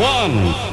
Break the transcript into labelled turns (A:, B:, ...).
A: one.